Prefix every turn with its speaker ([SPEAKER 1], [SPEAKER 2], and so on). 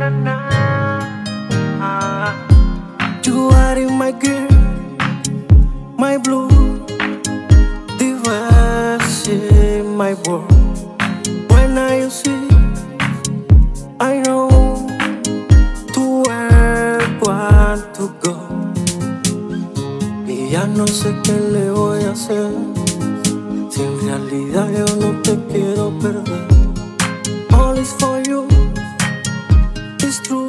[SPEAKER 1] na na. You are my girl, my blue divorce, my world. When I see, I know to where I want to go. Y ya no sé qué le voy a hacer. Si en realidad yo no te quiero perder. All is for you. Through. true.